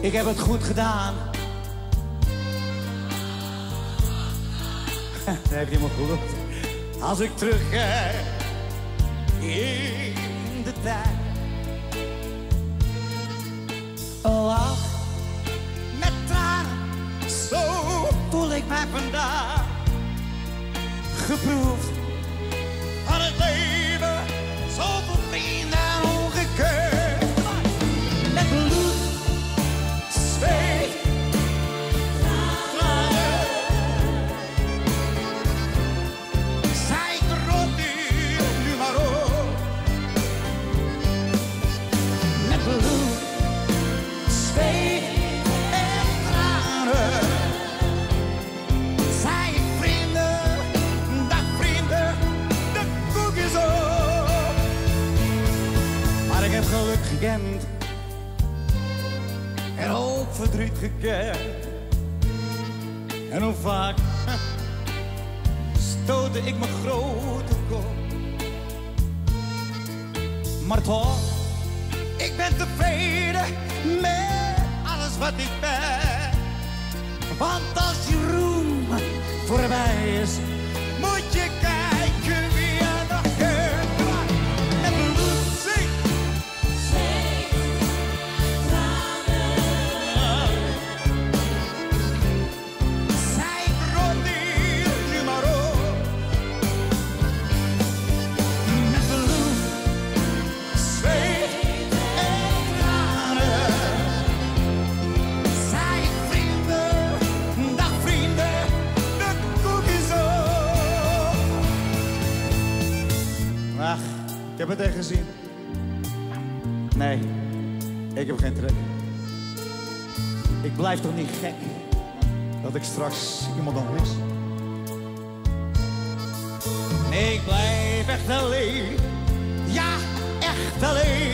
Ik heb het goed gedaan. Heb je helemaal goed. Als ik terug terugkijk in de tijd. Oh, Lach met tranen, zo voel ik mij vandaag. Geproefd heb geluk gekend en ook verdriet gekend. En hoe vaak stootte ik mijn grote kop. Maar toch, ik ben tevreden met alles wat ik ben. Want als je roem voorbij is, heb het echt gezien. Nee, ik heb geen trek. Ik blijf toch niet gek dat ik straks iemand dan mis? Nee, ik blijf echt alleen. Ja, echt alleen.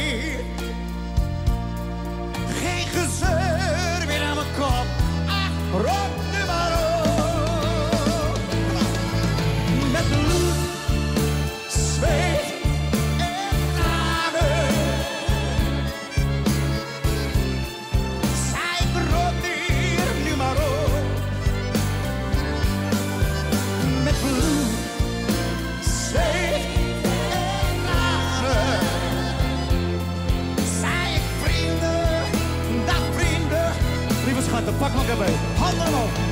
Pak erbij. Handen omhoog